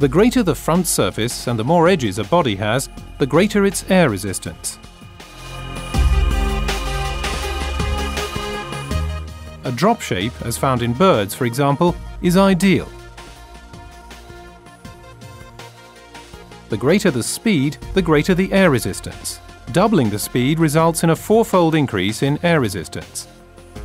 The greater the front surface and the more edges a body has, the greater its air resistance. A drop shape, as found in birds for example, is ideal. The greater the speed, the greater the air resistance. Doubling the speed results in a fourfold increase in air resistance.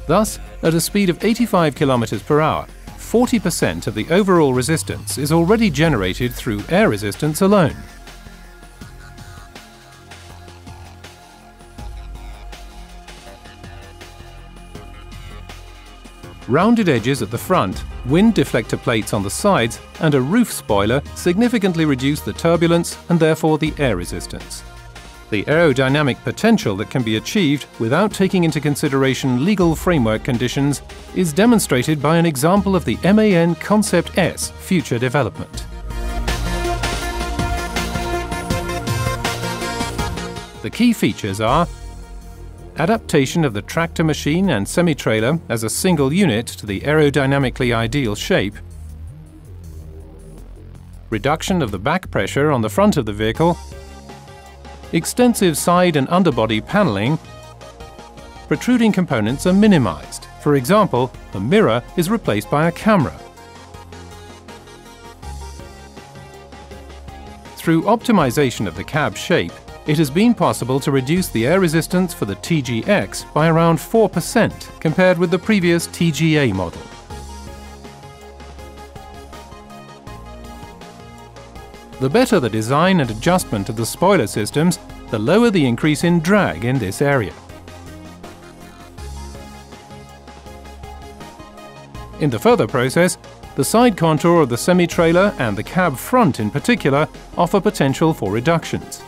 Thus, at a speed of 85 km per hour, 40% of the overall resistance is already generated through air resistance alone. Rounded edges at the front, wind deflector plates on the sides and a roof spoiler significantly reduce the turbulence and therefore the air resistance. The aerodynamic potential that can be achieved without taking into consideration legal framework conditions is demonstrated by an example of the MAN Concept S future development. The key features are adaptation of the tractor machine and semi-trailer as a single unit to the aerodynamically ideal shape, reduction of the back pressure on the front of the vehicle, extensive side and underbody panelling, protruding components are minimized. For example, the mirror is replaced by a camera. Through optimization of the cab shape, it has been possible to reduce the air resistance for the TGX by around 4% compared with the previous TGA model. The better the design and adjustment of the spoiler systems, the lower the increase in drag in this area. In the further process, the side contour of the semi-trailer and the cab front in particular offer potential for reductions.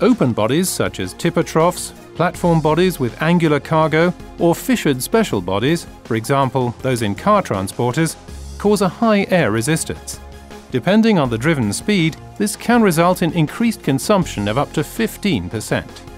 Open bodies such as tipper troughs, platform bodies with angular cargo, or fissured special bodies, for example those in car transporters, cause a high air resistance. Depending on the driven speed, this can result in increased consumption of up to 15%.